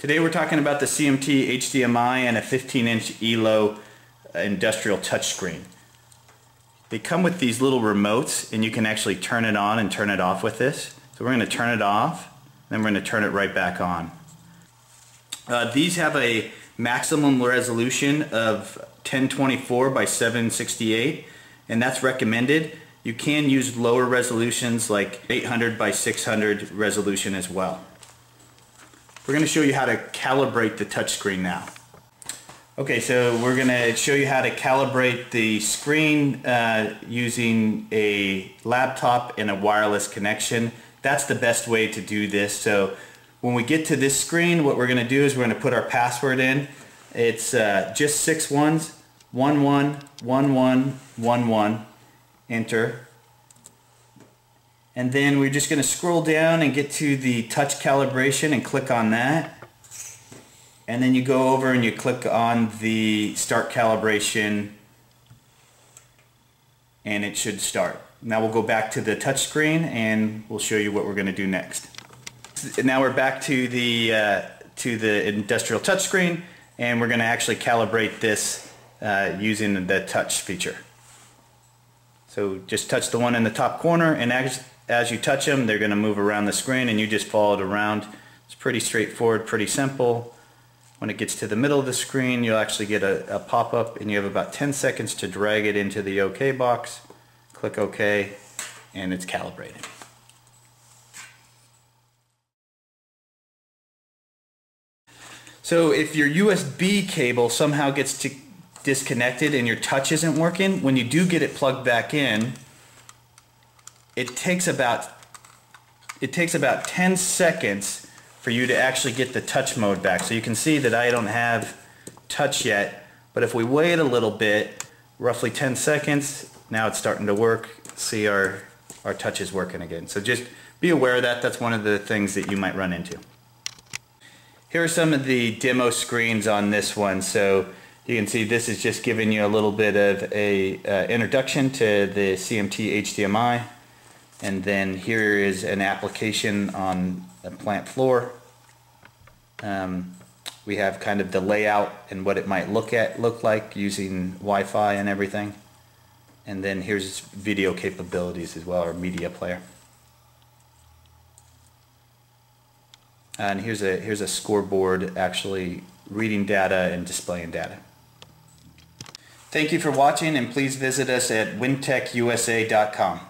Today we're talking about the CMT HDMI and a 15 inch ELO industrial touchscreen. They come with these little remotes and you can actually turn it on and turn it off with this. So we're going to turn it off, then we're going to turn it right back on. Uh, these have a maximum resolution of 1024 by 768 and that's recommended. You can use lower resolutions like 800 by 600 resolution as well. We're going to show you how to calibrate the touchscreen now. Okay, so we're going to show you how to calibrate the screen uh, using a laptop and a wireless connection. That's the best way to do this. So when we get to this screen, what we're going to do is we're going to put our password in. It's uh, just six ones, one one, one one, one one, enter. And then we're just going to scroll down and get to the touch calibration and click on that. And then you go over and you click on the start calibration and it should start. Now we'll go back to the touch screen and we'll show you what we're going to do next. Now we're back to the uh, to the industrial touch screen and we're going to actually calibrate this uh, using the touch feature. So just touch the one in the top corner and as, you touch them they're going to move around the screen and you just follow it around. It's pretty straightforward, pretty simple. When it gets to the middle of the screen you'll actually get a, a pop-up and you have about 10 seconds to drag it into the OK box. Click OK and it's calibrated. So if your USB cable somehow gets to disconnected and your touch isn't working, when you do get it plugged back in, it takes about it takes about 10 seconds for you to actually get the touch mode back. So you can see that I don't have touch yet, but if we wait a little bit, roughly 10 seconds, now it's starting to work. See our, our touch is working again. So just be aware of that. That's one of the things that you might run into. Here are some of the demo screens on this one. So you can see this is just giving you a little bit of a uh, introduction to the CMT HDMI and then here is an application on a plant floor. Um, we have kind of the layout and what it might look at look like using Wi-Fi and everything. And then here's video capabilities as well, or media player. And here's a here's a scoreboard actually reading data and displaying data. Thank you for watching and please visit us at weintekusa.com.